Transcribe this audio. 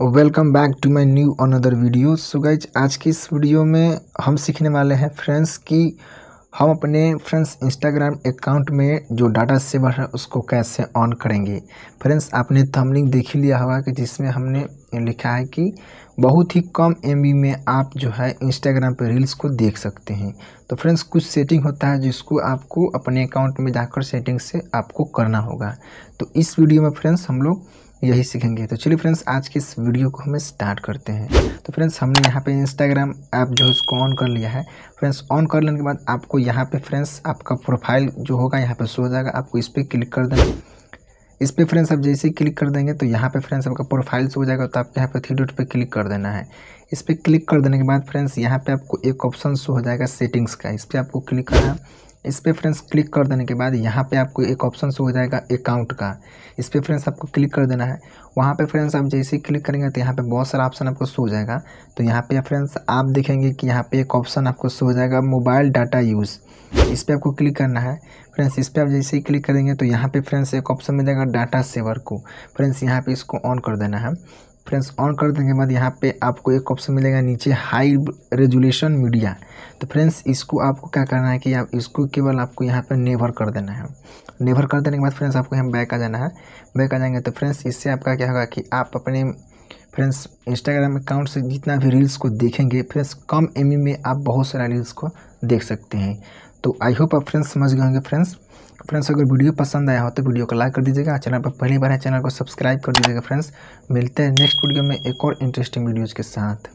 Welcome back to my new another video so guys आज की इस वीडियो में हम सीखने वाले हैं फ्रेंड्स कि हम अपने फ्रेंड्स इंस्टाग्राम अकाउंट में जो डाटा सेवर है, उसको कैसे ऑन करेंगे। फ्रेंड्स आपने थंबनेल देख ही लिया होगा कि जिसमें हमने लिखा है कि बहुत ही कम एमबी में आप जो है इंस्टाग्राम पे रील्स को देख सकते हैं। तो फ्रेंड्स कुछ सेटिंग होता है जिसको आपको अपने अकाउंट में जाकर सेटिंग से आपको करना होगा। तो इस वीडियो में फ्रेंड्स हम लोग यही सीखेंगे। तो चलिए फ्रेंड्स आज के इस वीडियो को हमें स्टार्ट करते हैं। तो फ्रेंड्स हमने यहाँ पे इंस्टाग्राम ऐप जो है उसको ऑन कर लिया है। फ्रेंड्स ऑन कर लेने के बाद आपको यहाँ पे फ्रेंड्स आपका प्रोफ़ाइल जो होगा यहाँ पे शो हो जाएगा। आपको इस पर क्लिक कर देना। इस पर फ्रेंड्स आप जैसे ही क्लिक कर देंगे तो यहाँ पे फ्रेंड्स आपका प्रोफ़ाइल शो हो जाएगा। तो आपको यहाँ पे थ्री डॉट पे क्लिक कर देना है। इस पर क्लिक कर देने के बाद फ्रेंड्स यहाँ पे आपको एक ऑप्शन शो हो जाएगा सेटिंग्स का। इस पर आपको क्लिक करना। है इस पर फ्रेंड्स क्लिक कर देने के बाद यहाँ पे आपको एक ऑप्शन शो हो जाएगा अकाउंट का। इस पर फ्रेंड्स आपको क्लिक कर देना है। वहाँ पे फ्रेंड्स आप जैसे ही क्लिक करेंगे तो यहाँ पे बहुत सारा ऑप्शन आपको शो हो जाएगा। तो यहाँ पे फ्रेंड्स आप देखेंगे कि यहाँ पे एक ऑप्शन आपको शो हो जाएगा मोबाइल डाटा यूज़ इस पर आपको क्लिक करना है। फ्रेंड्स इस पर आप जैसे ही क्लिक करेंगे तो यहाँ पे फ्रेंड्स एक ऑप्शन मिल जाएगा डाटा सेवर को। फ्रेंड्स यहाँ पे इसको ऑन कर देना है। फ्रेंड्स ऑन कर देने के बाद यहाँ पे आपको एक ऑप्शन मिलेगा नीचे हाई रेजुलेशन मीडिया तो फ्रेंड्स, इसको आपको क्या करना है कि आप इसको केवल आपको यहाँ पे नेवर कर देना है। नेवर कर देने के बाद फ्रेंड्स, आपको यहाँ बैक आ जाना है। बैक आ जाएँगे तो फ्रेंड्स, इससे आपका क्या होगा कि आप अपने फ्रेंड्स इंस्टाग्राम अकाउंट से जितना भी रील्स को देखेंगे, फ्रेंड्स, कम एम में आप बहुत सारा रील्स को देख सकते हैं। तो आई होप आप फ्रेंड्स समझ गए होंगे फ्रेंड्स फ्रेंड्स अगर वीडियो पसंद आया हो तो वीडियो को लाइक कर दीजिएगा. चैनल पर पहली बार है चैनल को सब्सक्राइब कर दीजिएगा फ्रेंड्स मिलते हैं नेक्स्ट वीडियो में एक और इंटरेस्टिंग वीडियोज़ के साथ.